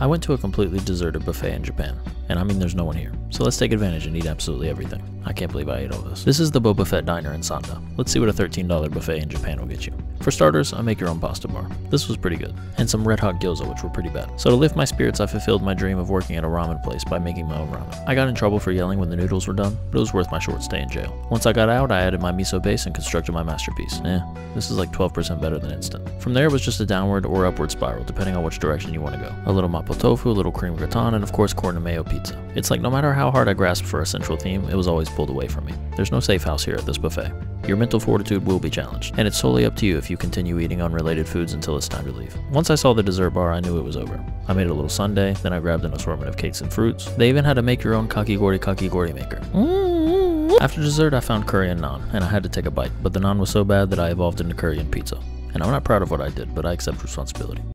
I went to a completely deserted buffet in Japan, and I mean there's no one here. So let's take advantage and eat absolutely everything. I can't believe I ate all this. This is the Boba Fett diner in Sanda. Let's see what a $13 buffet in Japan will get you. For starters, I make your own pasta bar. This was pretty good. And some red hot gyoza, which were pretty bad. So to lift my spirits, I fulfilled my dream of working at a ramen place by making my own ramen. I got in trouble for yelling when the noodles were done, but it was worth my short stay in jail. Once I got out, I added my miso base and constructed my masterpiece. Eh, this is like 12% better than instant. From there, it was just a downward or upward spiral, depending on which direction you want to go. A little mapo tofu, a little cream gratin, and of course corn and mayo pizza. It's like no matter how hard I grasped for a central theme, it was always pulled away from me. There's no safe house here at this buffet. Your mental fortitude will be challenged, and it's solely up to you if you continue eating unrelated foods until it's time to leave. Once I saw the dessert bar, I knew it was over. I made a little sundae, then I grabbed an assortment of cakes and fruits. They even had a make your own kakigori kakigori maker. Mm-hmm. After dessert, I found curry and naan, and I had to take a bite, but the naan was so bad that I evolved into curry and pizza. And I'm not proud of what I did, but I accept responsibility.